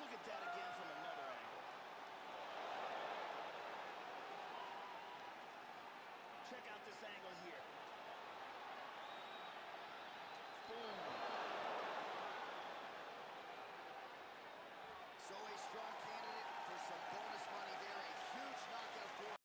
look at that again from another angle. Check out this angle.